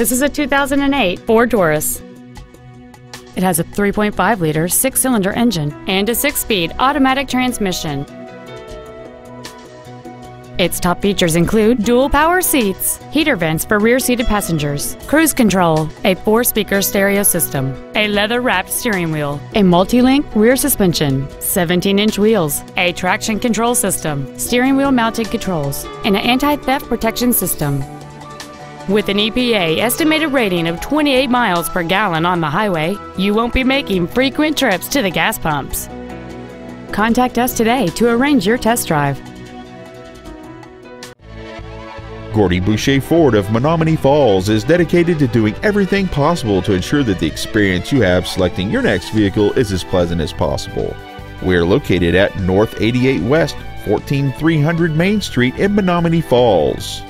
This is a 2008 Ford Taurus. It has a 3.5 liter six cylinder engine and a six speed automatic transmission. Its top features include dual power seats, heater vents for rear seated passengers, cruise control, a four speaker stereo system, a leather wrapped steering wheel, a multi link rear suspension, 17 inch wheels, a traction control system, steering wheel mounted controls, and an anti theft protection system. With an EPA estimated rating of 28 miles per gallon on the highway, you won't be making frequent trips to the gas pumps. Contact us today to arrange your test drive. Gordie Boucher Ford of Menomonee Falls is dedicated to doing everything possible to ensure that the experience you have selecting your next vehicle is as pleasant as possible. We are located at North 88 West, 14300 Main Street in Menomonee Falls.